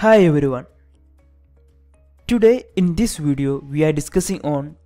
Hi everyone. Today in this video we are discussing on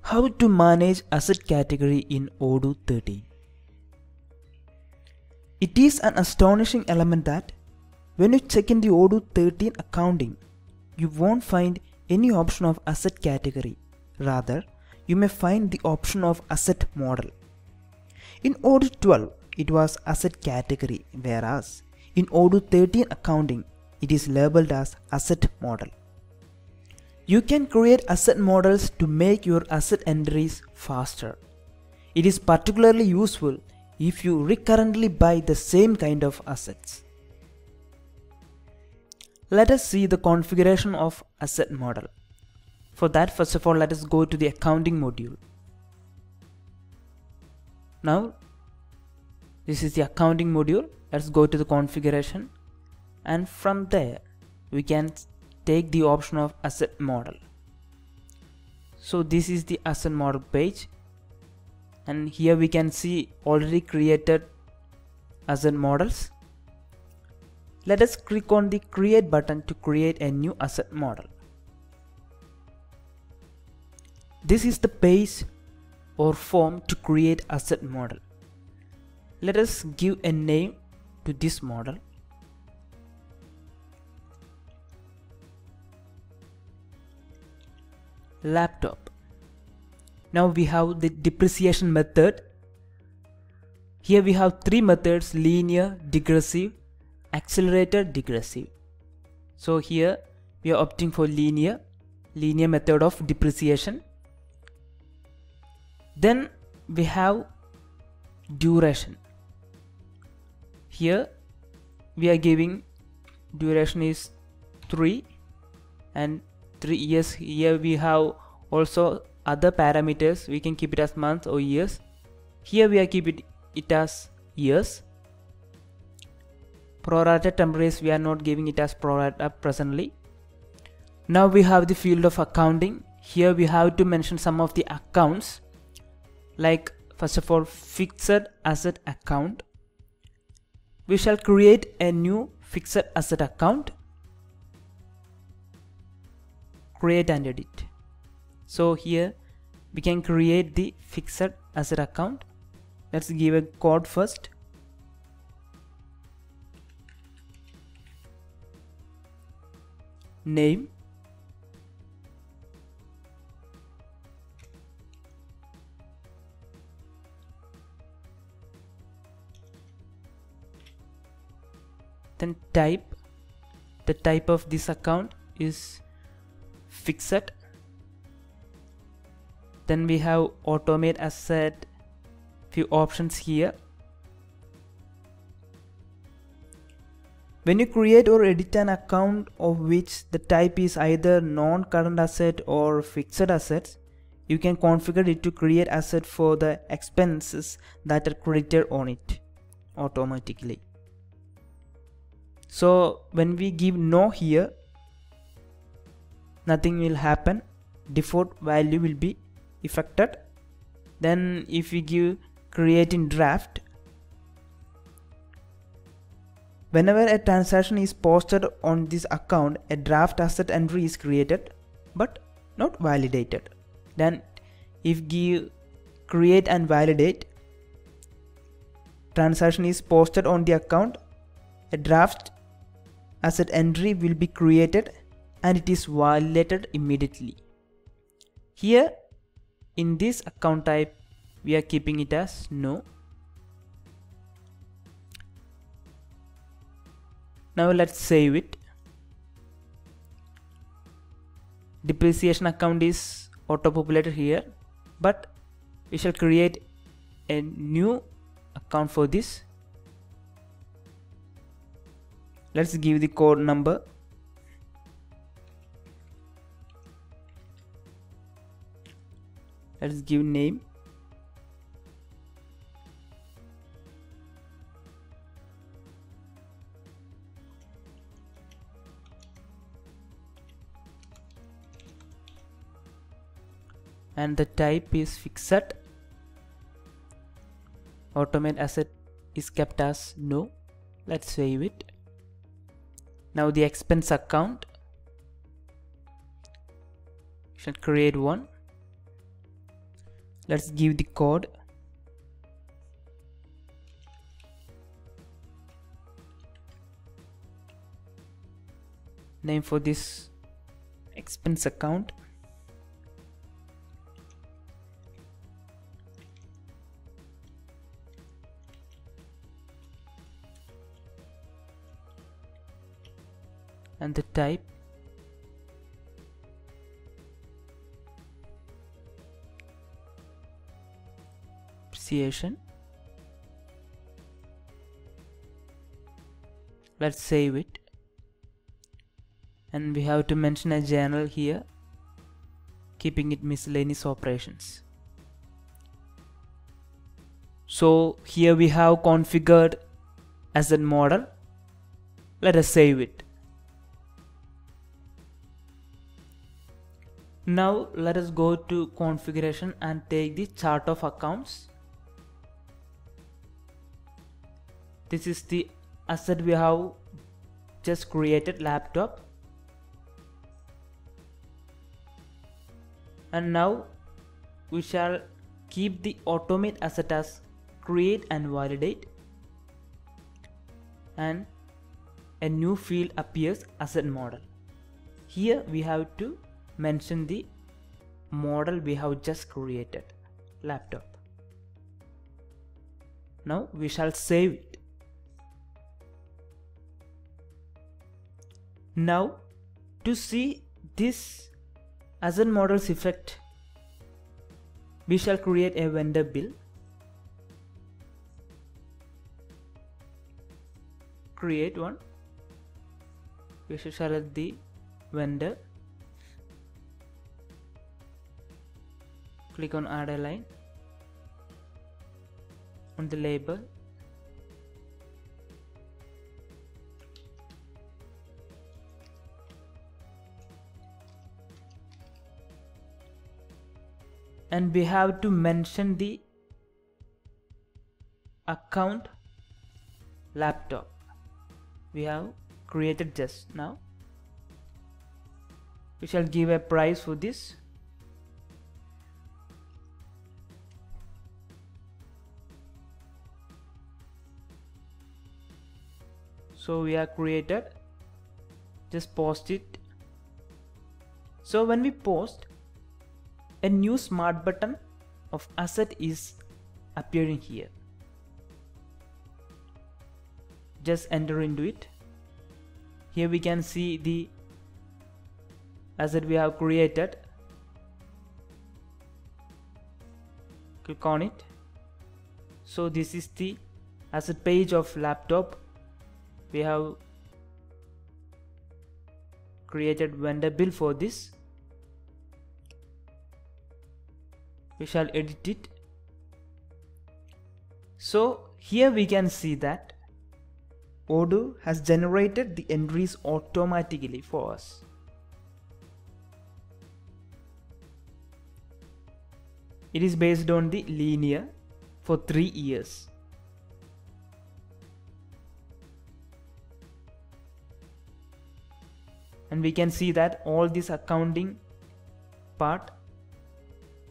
how to manage asset category in Odoo 13. It is an astonishing element that when you check in the Odoo 13 accounting you won't find any option of asset category. Rather, you may find the option of asset model. In Odoo 12 it was asset category whereas in Odoo 13 accounting it is labeled as asset model. You can create asset models to make your asset entries faster. It is particularly useful if you recurrently buy the same kind of assets. Let us see the configuration of asset model. For that first of all let us go to the accounting module. Now this is the accounting module. Let's go to the configuration and from there we can take the option of asset model. So this is the asset model page. And here we can see already created asset models. Let us click on the create button to create a new asset model. This is the page or form to create asset model. Let us give a name to this model laptop. Now we have the depreciation method. Here we have three methods linear, degressive, accelerated, degressive. So here we are opting for linear, linear method of depreciation. Then we have duration. Here we are giving duration is 3 and 3 years. Here we have also other parameters. We can keep it as months or years. Here we are keeping it as years. Prorata temporis we are not giving it as prorata presently. Now we have the field of accounting. Here we have to mention some of the accounts. Like first of all fixed asset account. We shall create a new fixed asset account create and edit. So here we can create the fixed asset account. Let's give a code first. Name. Then type. The type of this account is fixed then we have automate asset few options here. When you create or edit an account of which the type is either non-current asset or fixed assets you can configure it to create asset for the expenses that are credited on it automatically. So when we give no here nothing will happen. Default value will be affected then if we give create in draft whenever a transaction is posted on this account a draft asset entry is created but not validated. Then if give create and validate transaction is posted on the account a draft asset entry will be created and it is violated immediately. Here in this account type we are keeping it as no. Now let's save it. Depreciation account is auto populated here but we shall create a new account for this. Let's give the code number let's give name. And the type is fixed. Automate asset is kept as no. Let's save it. Now the expense account. Should create one let's give the code. Name for this expense account. And the type appreciation let's save it. And we have to mention a journal here keeping it miscellaneous operations. So here we have configured asset model. Let us save it. Now let us go to configuration and take the chart of accounts this is the asset we have just created laptop. And now we shall keep the automate asset as create and validate. And a new field appears asset model. Here we have to mention the model we have just created laptop. Now we shall save now to see this asset models effect we shall create a vendor bill. Create one. We should select the vendor. Click on add a line. On the label and we have to mention the account laptop. We have created just now. We shall give a price for this. So we are created just post it so when we post a new smart button of asset is appearing here. Just enter into it. Here we can see the asset we have created. Click on it. So this is the asset page of laptop we have created vendor bill for this we shall edit it so here we can see that Odoo has generated the entries automatically for us. It is based on the linear for 3 years. And we can see that all this accounting part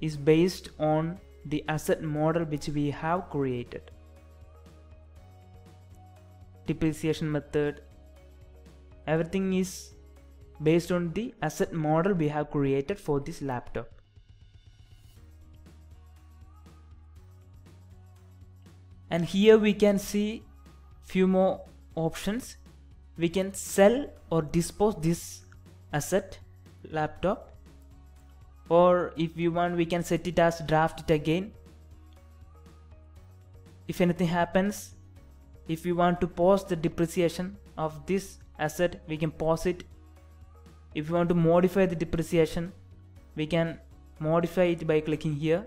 is based on the asset model which we have created. Depreciation method. Everything is based on the asset model we have created for this laptop. And here we can see few more options. We can sell or dispose this asset laptop or if we want we can set it as draft it again. If anything happens if we want to pause the depreciation of this asset we can pause it. If we want to modify the depreciation we can modify it by clicking here.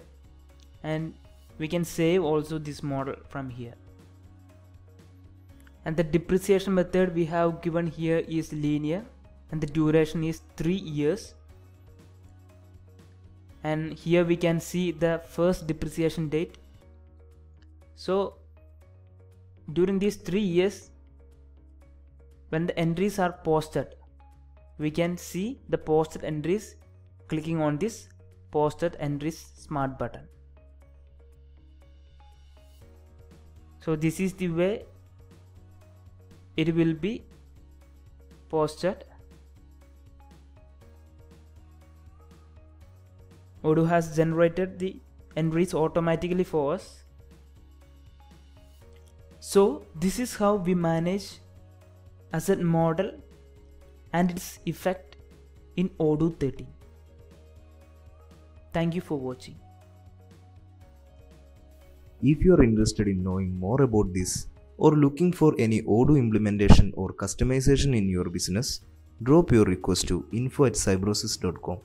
And we can save also this model from here. And the depreciation method we have given here is linear. And the duration is 3 years and here we can see the first depreciation date. So during these three years when the entries are posted we can see the posted entries clicking on this posted entries smart button. So this is the way it will be posted Odoo has generated the entries automatically for us so this is how we manage asset model and its effect in Odoo 13. Thank you for watching. If you are interested in knowing more about this or looking for any Odoo implementation or customization in your business, drop your request to info at cybrosys.com.